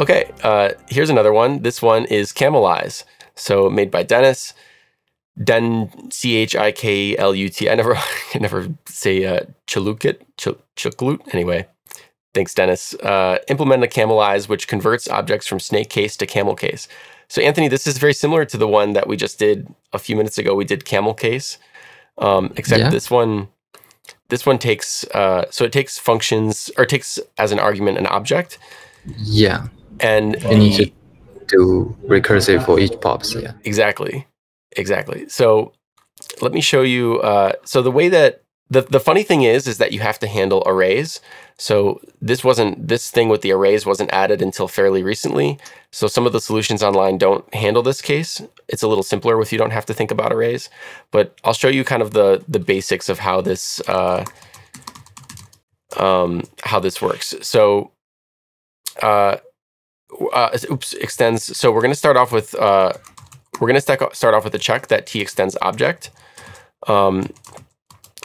Okay, uh, here's another one. This one is Camelize. So made by Dennis. Den C H I K L U T. I never, I never say uh, Chilukit, Chuklut. Anyway, thanks, Dennis. Uh, implement a Camelize, which converts objects from snake case to camel case. So Anthony, this is very similar to the one that we just did a few minutes ago. We did camel case, um, except yeah. this one, this one takes uh, so it takes functions or takes as an argument an object. Yeah. And you need to do recursive for each pops. Yeah. Exactly. Exactly. So let me show you. Uh, so the way that the the funny thing is, is that you have to handle arrays. So this wasn't this thing with the arrays wasn't added until fairly recently. So some of the solutions online don't handle this case. It's a little simpler with you don't have to think about arrays. But I'll show you kind of the the basics of how this uh, um, how this works. So uh, uh, oops, extends. So we're going to start off with, uh, we're going to start off with a check that t extends object. Um,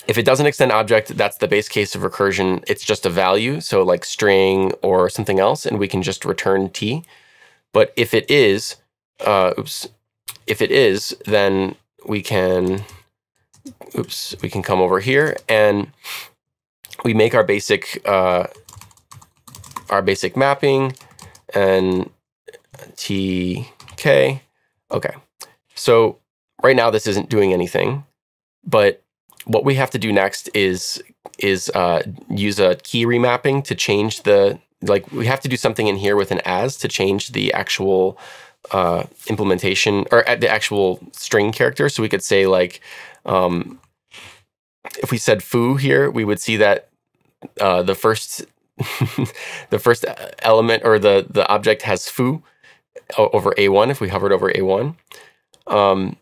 if it doesn't extend object, that's the base case of recursion. It's just a value, so like string or something else, and we can just return t. But if it is, uh, oops, if it is, then we can, oops, we can come over here and we make our basic, uh, our basic mapping and TK. Okay. So right now this isn't doing anything, but what we have to do next is is uh, use a key remapping to change the like we have to do something in here with an as to change the actual uh, implementation or the actual string character. So we could say like um, if we said foo here, we would see that uh, the first the first element or the, the object has foo over A1 if we hovered over A1. Um,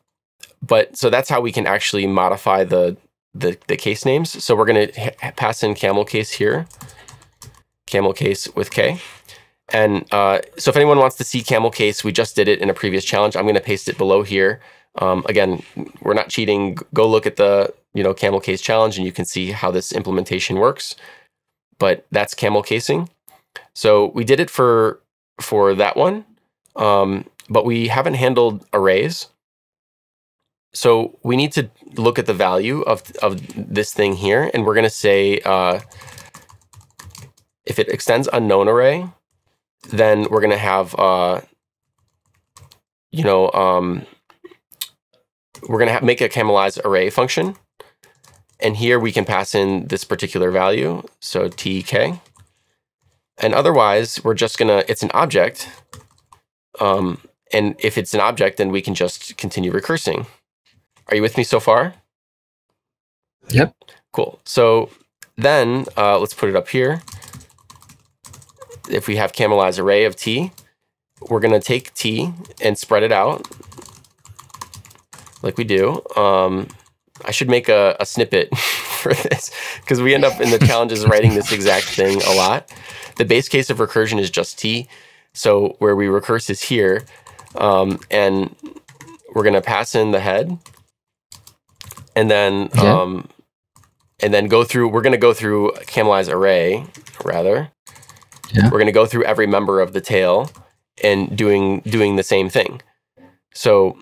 but so that's how we can actually modify the, the, the case names. So we're going to pass in camel case here, camel case with K. And uh, so if anyone wants to see camel case, we just did it in a previous challenge. I'm going to paste it below here. Um, again, we're not cheating. Go look at the you know camel case challenge and you can see how this implementation works but that's camel casing. So we did it for for that one, um, but we haven't handled arrays. So we need to look at the value of, of this thing here, and we're going to say uh, if it extends unknown array, then we're going to have, uh, you know, um, we're going to make a camelize array function. And here we can pass in this particular value, so tk. And otherwise, we're just gonna, it's an object. Um, and if it's an object, then we can just continue recursing. Are you with me so far? Yep. Cool. So then uh, let's put it up here. If we have camelize array of t, we're going to take t and spread it out like we do. Um, I should make a, a snippet for this because we end up in the challenges writing this exact thing a lot. The base case of recursion is just t. So where we recurse is here. Um, and we're going to pass in the head and then yeah. um, and then go through we're going to go through camelize array rather yeah. we're going to go through every member of the tail and doing doing the same thing so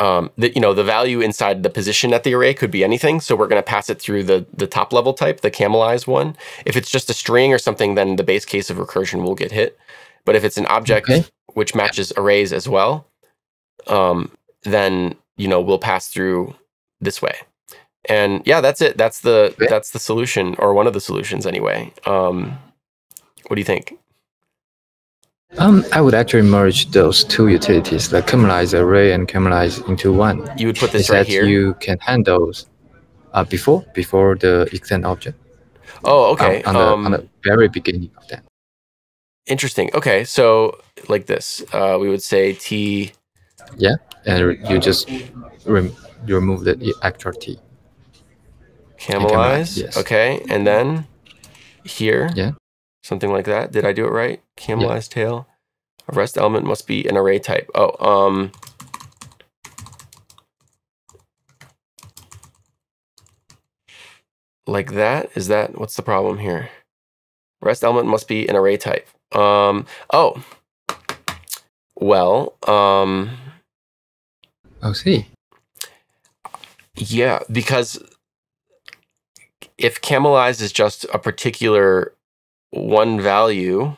um, the, you know, the value inside the position at the array could be anything. So we're going to pass it through the, the top level type, the camelize one. If it's just a string or something, then the base case of recursion will get hit. But if it's an object okay. which matches arrays as well, um, then, you know, we'll pass through this way. And yeah, that's it. That's the, that's the solution or one of the solutions anyway. Um, what do you think? Um, I would actually merge those two utilities, the camelize array and camelize into one. You would put this right here. You can handle uh, before before the extend object. Oh, okay. Um, on, the, um, on the very beginning of that. Interesting. Okay, so like this, uh, we would say t. Yeah, and you just rem you remove the actual t. Camelize. Yes. Okay, and then here. Yeah something like that. Did I do it right? Camelized yeah. tail. A rest element must be an array type. Oh, um, like that? Is that, what's the problem here? rest element must be an array type. Um, oh, well, um, Oh, see. yeah, because if camelized is just a particular one value,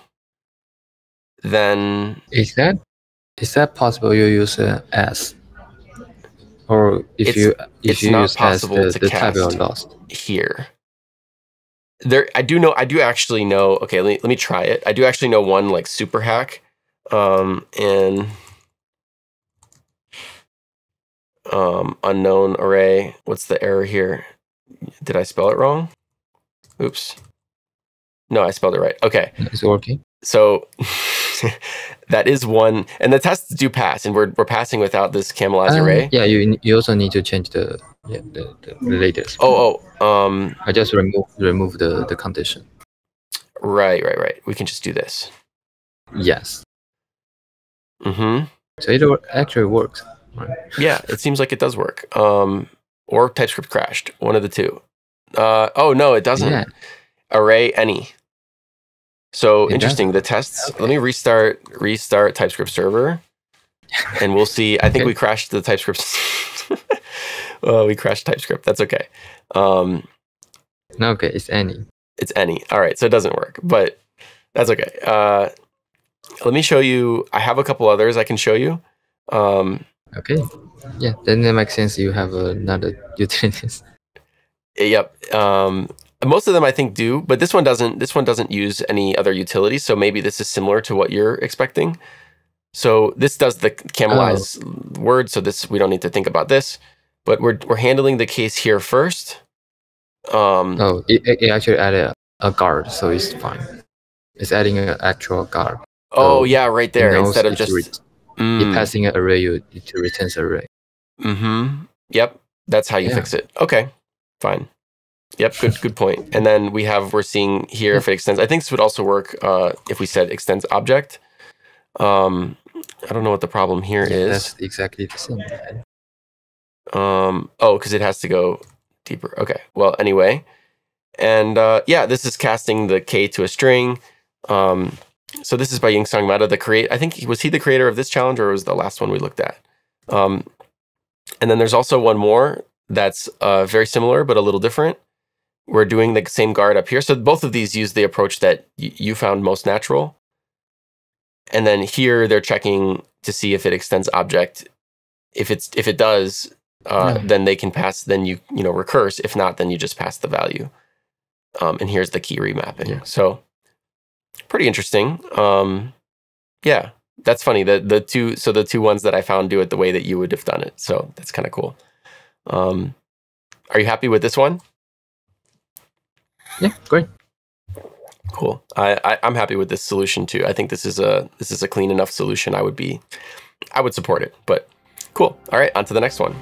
then Is that is that possible? You use uh, s, or if you if it's you not use s, possible the, to the type cast. lost. here. There, I do know. I do actually know. Okay, let me, let me try it. I do actually know one like super hack, um, in um, unknown array. What's the error here? Did I spell it wrong? Oops. No, I spelled it right. Okay, It's working. so that is one, and the tests do pass, and we're we're passing without this camelize Uh, array. yeah, you you also need to change the yeah the, the latest. Oh, oh, um, I just remove remove the the condition. right, right, right. We can just do this. Yes. Mm-hmm. So it actually works. Yeah, it seems like it does work. Um, or TypeScript crashed, one of the two. Uh, oh no, it doesn't. Yeah. Array any. So It interesting. The tests. Okay. Let me restart restart TypeScript server, and we'll see. I think Okay. we crashed the TypeScript. well, we crashed TypeScript. That's okay. Um, No, okay, it's any. it's any. All right, so it doesn't work, but that's okay. Uh, let me show you. I have a couple others I can show you. Um, Okay. Yeah, then it makes sense. You have another utilities. Yep. Um, most of them I think do, but this one doesn't. This one doesn't use any other utility, so maybe this is similar to what you're expecting. So this does the camelize word, so this we don't need to think about this, but we're we're handling the case here first. Um, Oh, it, it actually added a, guard, so it's fine. It's adding an actual guard. oh so yeah, right there instead of just. it Mm, passing an array, you it returns array. mm-hmm. Yep, that's how you Yeah. fix it. Okay, fine. Yep, good good point. And then we have we're seeing here if it extends. I think this would also work uh, if we said extends object. Um, I don't know what the problem here Yeah, is. That's exactly the same. Um, oh, because it has to go deeper. Okay. Well, anyway, and uh, yeah, this is casting the k to a string. Um, so this is by Yingsung Meta, the create. I think was he the creator of this challenge, or was the last one we looked at? Um, and then there's also one more that's uh, very similar but a little different. We're doing the same guard up here. So both of these use the approach that you found most natural. And then here they're checking to see if it extends object. If it's if it does, uh, Yeah. then they can pass. Then you you know recurse. If not, then you just pass the value. Um, and here's the key remapping. Yeah. So pretty interesting. Um, yeah, that's funny. The the two so the two ones that I found do it the way that you would have done it. So that's kind of cool. Um, are you happy with this one? Yeah, great. Cool. I, I I'm happy with this solution too. I think this is a this is a clean enough solution. I would be I would support it. But cool. All right, on to the next one.